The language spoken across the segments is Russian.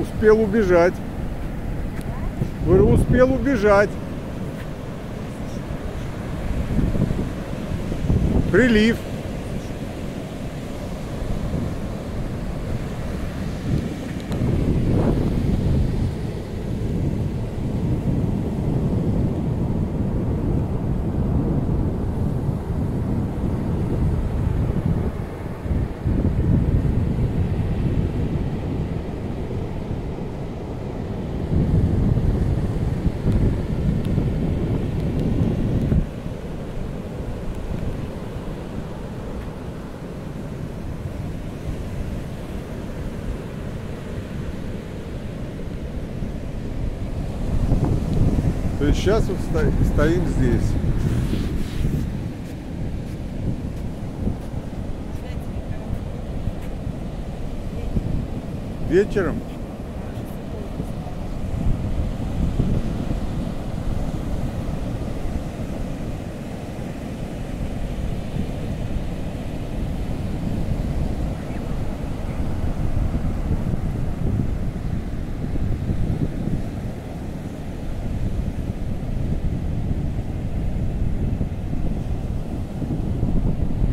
Успел убежать. Говорю, успел убежать. Прилив. То есть сейчас вот сто- стоим здесь. Вечером?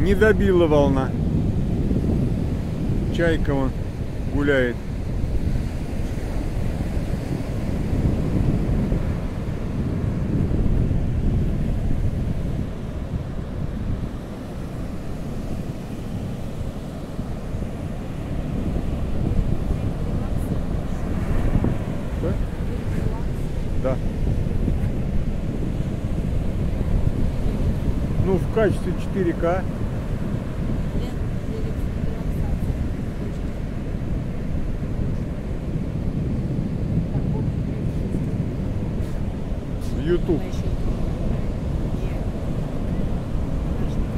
Не добила волна. Чайка вон гуляет. Да? Ну, в качестве 4К. YouTube.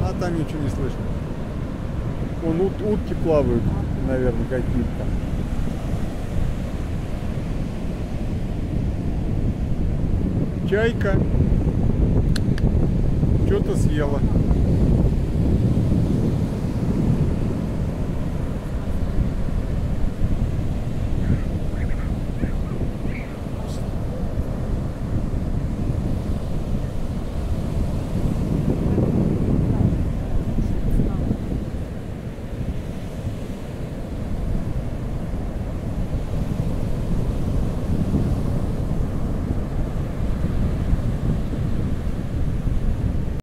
А там ничего не слышно. Вон ут- утки плавают, наверное, какие-то. Чайка что-то съела.